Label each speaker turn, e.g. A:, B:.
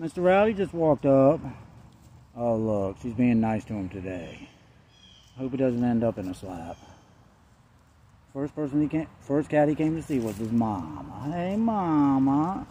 A: Mr. Rowdy just walked up. Oh, look, she's being nice to him today. Hope he doesn't end up in a slap. First person he came, first cat he came to see was his mama. Hey, mama.